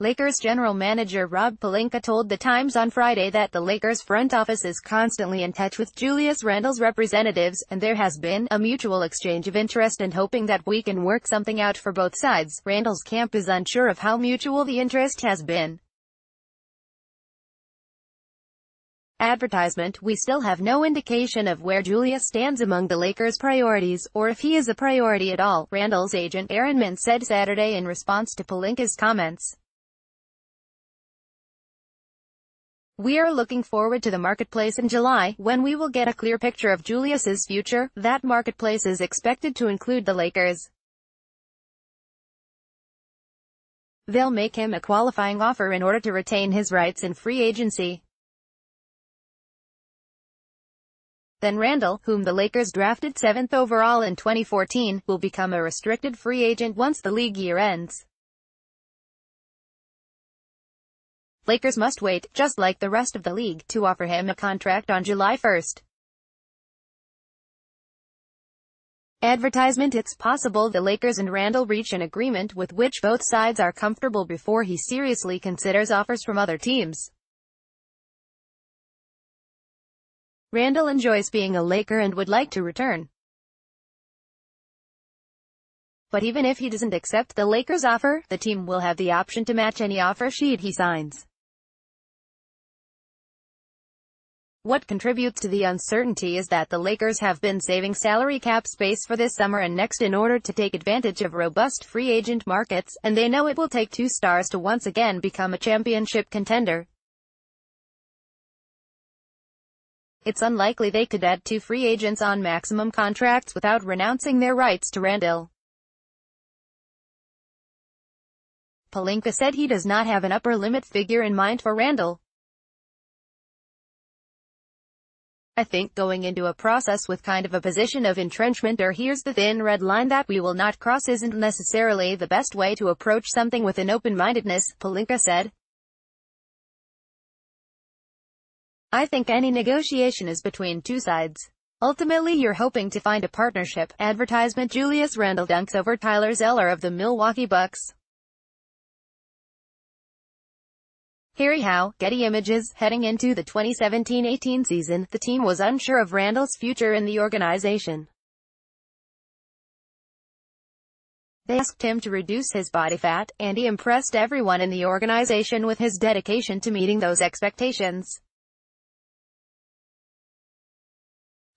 Lakers general manager Rob Pelinka told The Times on Friday that the Lakers front office is constantly in touch with Julius Randle's representatives, and there has been a mutual exchange of interest and hoping that we can work something out for both sides. Randle's camp is unsure of how mutual the interest has been. Advertisement We still have no indication of where Julius stands among the Lakers' priorities, or if he is a priority at all, Randle's agent Aaron Mintz said Saturday in response to Pelinka's comments. We are looking forward to the marketplace in July, when we will get a clear picture of Julius's future. That marketplace is expected to include the Lakers. They'll make him a qualifying offer in order to retain his rights in free agency. Then Randle, whom the Lakers drafted 7th overall in 2014, will become a restricted free agent once the league year ends. Lakers must wait, just like the rest of the league, to offer him a contract on July 1. Advertisement It's possible the Lakers and Randle reach an agreement with which both sides are comfortable before he seriously considers offers from other teams. Randle enjoys being a Laker and would like to return. But even if he doesn't accept the Lakers' offer, the team will have the option to match any offer sheet he signs. What contributes to the uncertainty is that the Lakers have been saving salary cap space for this summer and next in order to take advantage of robust free agent markets, and they know it will take two stars to once again become a championship contender. It's unlikely they could add two free agents on maximum contracts without renouncing their rights to Randle. Pelinka said he does not have an upper limit figure in mind for Randle. I think going into a process with kind of a position of entrenchment or here's the thin red line that we will not cross isn't necessarily the best way to approach something with an open-mindedness, Pelinka said. I think any negotiation is between two sides. Ultimately you're hoping to find a partnership. Advertisement Julius Randle dunks over Tyler Zeller of the Milwaukee Bucks. Harry How, Getty Images, heading into the 2017-18 season, the team was unsure of Randle's future in the organization. They asked him to reduce his body fat, and he impressed everyone in the organization with his dedication to meeting those expectations.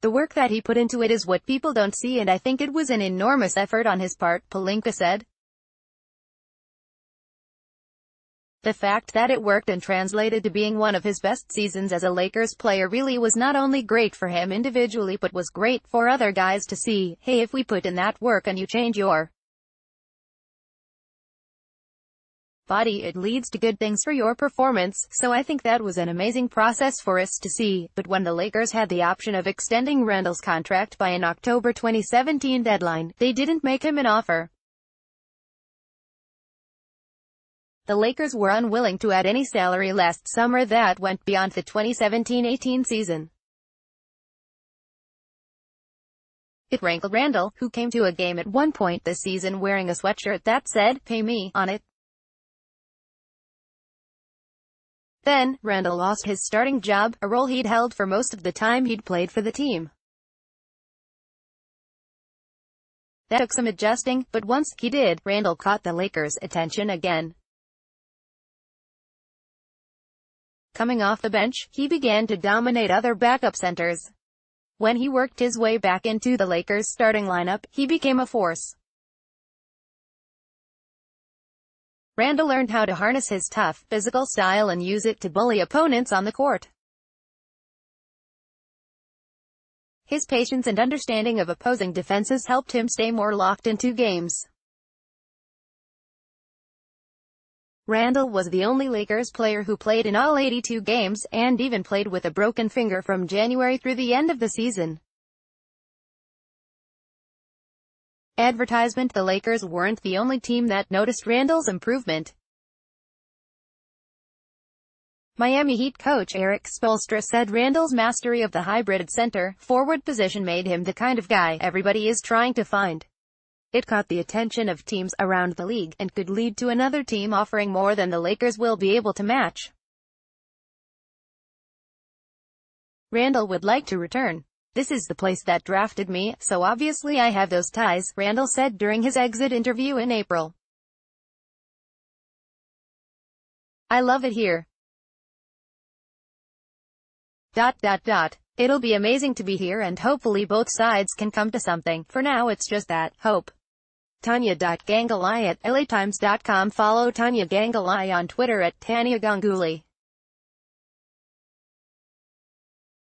The work that he put into it is what people don't see and I think it was an enormous effort on his part, Pelinka said. The fact that it worked and translated to being one of his best seasons as a Lakers player really was not only great for him individually but was great for other guys to see, hey if we put in that work and you change your body it leads to good things for your performance, so I think that was an amazing process for us to see, but when the Lakers had the option of extending Randle's contract by an October 2017 deadline, they didn't make him an offer. The Lakers were unwilling to add any salary last summer that went beyond the 2017-18 season. It rankled Randle, who came to a game at one point this season wearing a sweatshirt that said, pay me, on it. Then, Randle lost his starting job, a role he'd held for most of the time he'd played for the team. That took some adjusting, but once he did, Randle caught the Lakers' attention again. Coming off the bench, he began to dominate other backup centers. When he worked his way back into the Lakers' starting lineup, he became a force. Randle learned how to harness his tough, physical style and use it to bully opponents on the court. His patience and understanding of opposing defenses helped him stay more locked into games. Randle was the only Lakers player who played in all 82 games, and even played with a broken finger from January through the end of the season. Advertisement The Lakers weren't the only team that noticed Randle's improvement. Miami Heat coach Erik Spoelstra said Randle's mastery of the hybrid center forward position made him the kind of guy everybody is trying to find. It caught the attention of teams around the league, and could lead to another team offering more than the Lakers will be able to match. Randle would like to return. This is the place that drafted me, so obviously I have those ties, Randle said during his exit interview in April. I love it here. Dot dot dot. It'll be amazing to be here and hopefully both sides can come to something. For now it's just that, hope. Tania.Ganguli at LATimes.com Follow Tania Ganguli on Twitter at Tania Ganguli.